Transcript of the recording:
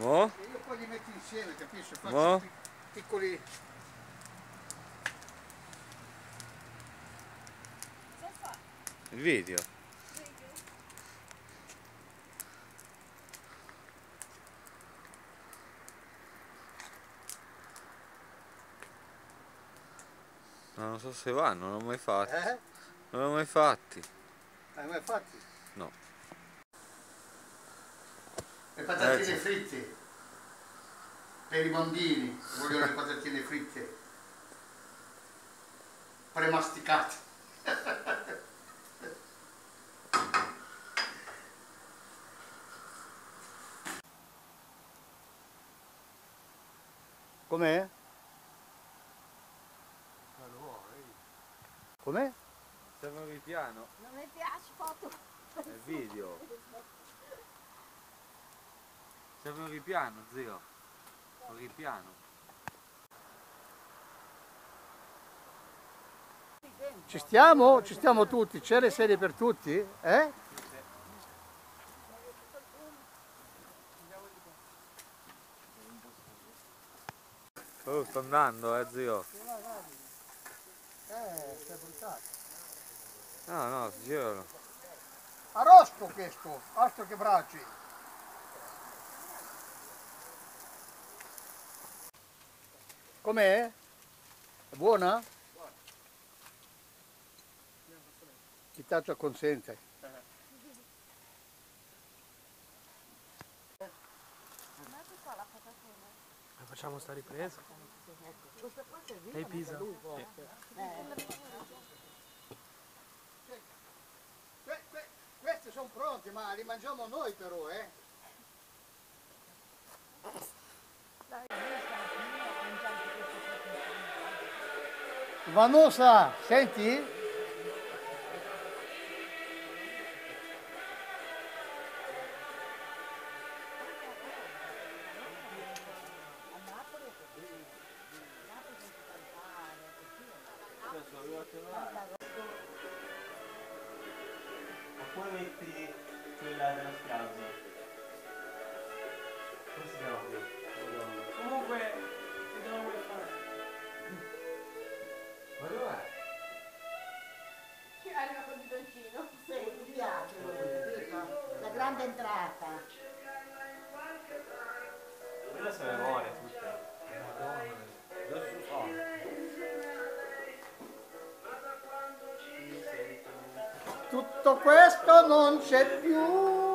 Mo? E io poi li metto insieme, capisci? Faccio pic- piccoli... Il video. Non so se vanno, non l'ho mai fatti. Eh? Non l'ho mai fatti. Hai mai fatti? No. Le patatine Eh, sì. fritte. Per i bambini vogliono le patatine fritte. Premasticate. Com'è? Com'è? Serve il piano. Non mi piace foto. È video. Serve un ripiano, zio. Un ripiano. Ci stiamo? Ci stiamo tutti? C'è le serie per tutti? Eh? Oh, sto andando, eh, zio. Eh, sei bruciato. No, no, girano. Arrosco questo, altro che bracci. Com'è? È buona? Ti taccio consente. Facciamo sta ripresa. Lei Pisa. Que- que- questi sono pronti, ma li mangiamo noi però, eh? Vamos a sentir. Puoi quella della spiaggia? Grande entrata. Quella se memoria tutta. Tutto questo non c'è più.